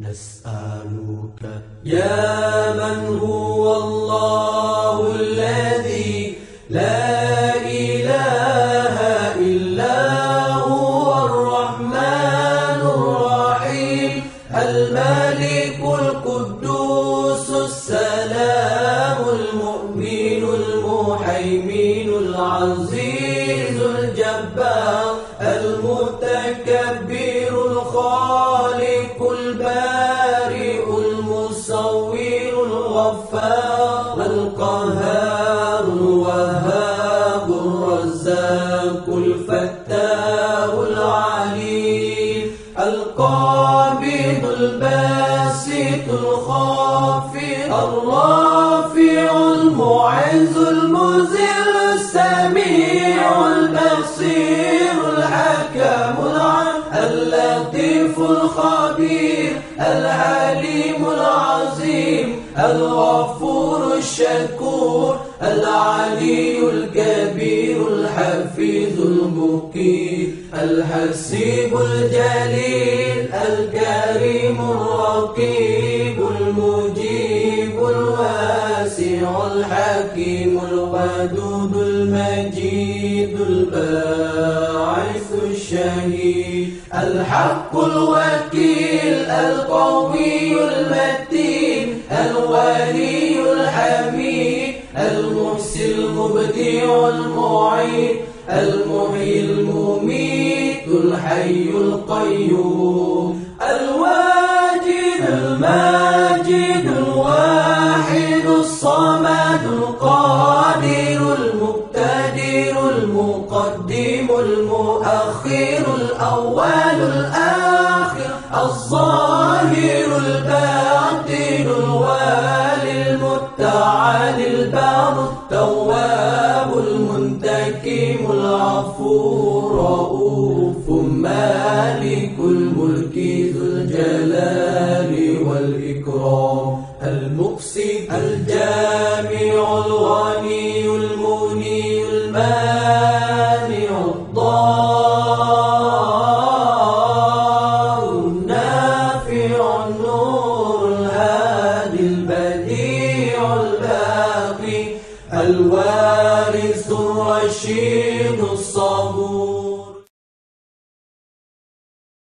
نسألك يا من هو الله الذي لا إله إلا هو الرحمن الرحيم الملك القدوس السلام المؤمن المحيمن العزيز الجبار المتكبر المصور الغفار القهار الوهاب الرزاق الفتاح العليم القابض الباسط الخافض الرافع المعز المذل السميع. اللطيف الخبير العليم العظيم الغفور الشكور العلي الكبير الحفيظ المقيت الحسيب الجليل الكريم الرقيب المجيب الواسع الحكيم الودود المجيد الباعث الشهيد. الحق الوكيل القوي المتين الولي الحميد المحسن المبدع المعيد المحيي المميت الحي القيوم الواجد الماجد الواحد الصمد القادر المؤخر الأول الآخر الظاهر الباطن الوالي المتعالي البار التواب المنتكم العفو رؤوف مالك الملك ذو الجلال والإكرام المقسط الجامع الغني المغني المانع الوارث رشيد الصبور.